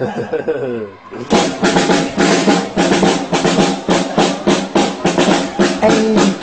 哎